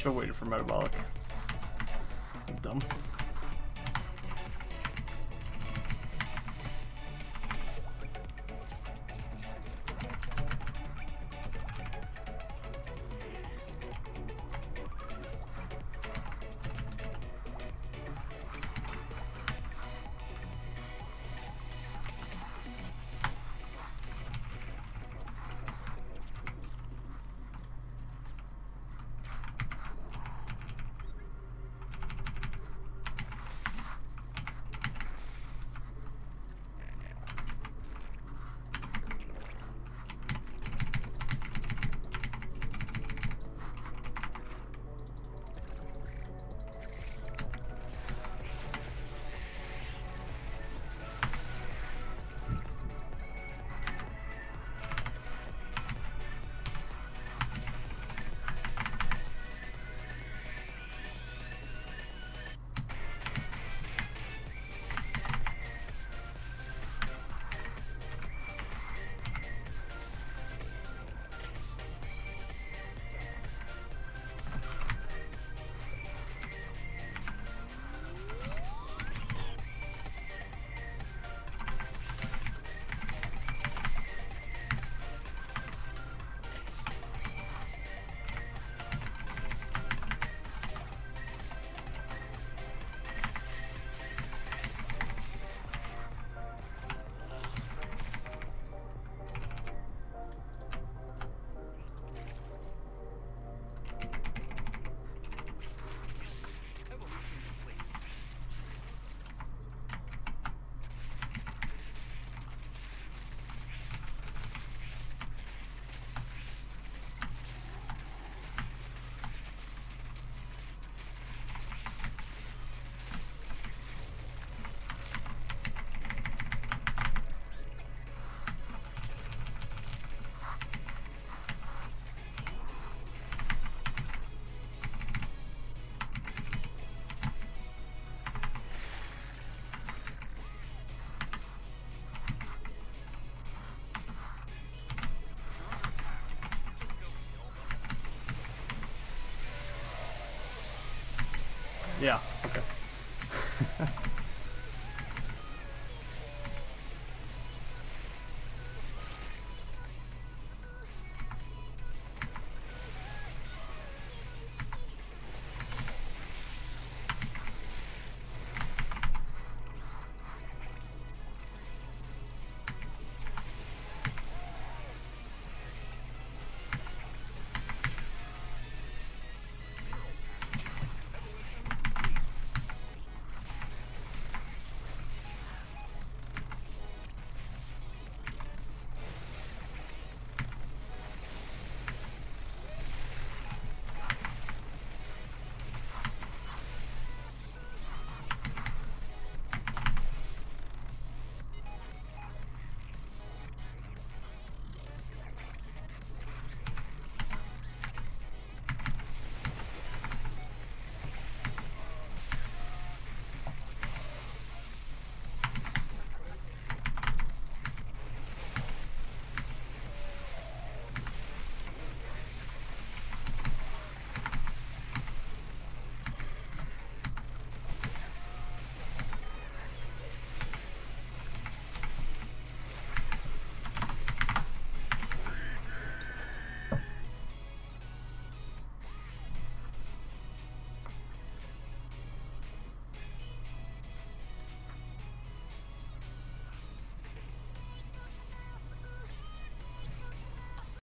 Should have waited for metabolic. Dumb. Yeah, okay.